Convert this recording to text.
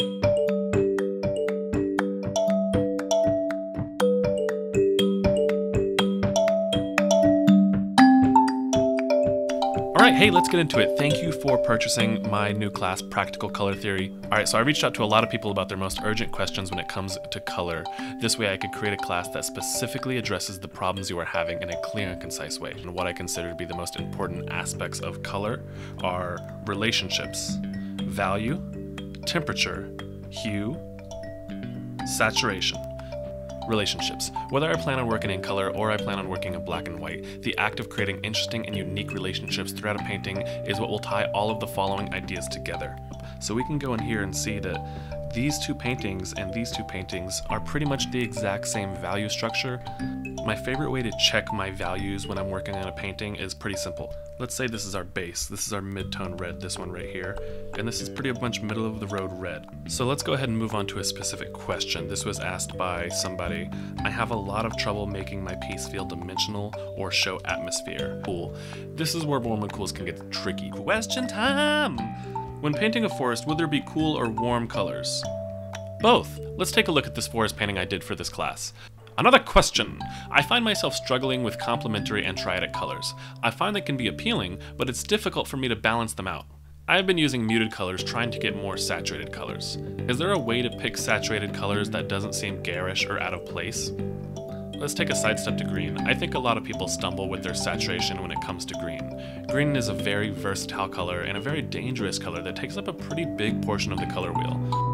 All right, hey, let's get into it. Thank you for purchasing my new class, Practical Color Theory. All right, so I reached out to a lot of people about their most urgent questions when it comes to color. This way I could create a class that specifically addresses the problems you are having in a clear and concise way. And what I consider to be the most important aspects of color are relationships, value, temperature, hue, saturation relationships. Whether I plan on working in color or I plan on working in black and white, the act of creating interesting and unique relationships throughout a painting is what will tie all of the following ideas together. So we can go in here and see that these two paintings and these two paintings are pretty much the exact same value structure. My favorite way to check my values when I'm working on a painting is pretty simple. Let's say this is our base. This is our mid-tone red, this one right here. And this is pretty much middle of the road red. So let's go ahead and move on to a specific question. This was asked by somebody. I have a lot of trouble making my piece feel dimensional or show atmosphere. Cool. This is where warm and cools can get tricky. Question time! When painting a forest, would there be cool or warm colors? Both. Let's take a look at this forest painting I did for this class. Another question. I find myself struggling with complementary and triadic colors. I find they can be appealing, but it's difficult for me to balance them out. I have been using muted colors trying to get more saturated colors. Is there a way to pick saturated colors that doesn't seem garish or out of place? Let's take a sidestep to green. I think a lot of people stumble with their saturation when it comes to green. Green is a very versatile color and a very dangerous color that takes up a pretty big portion of the color wheel.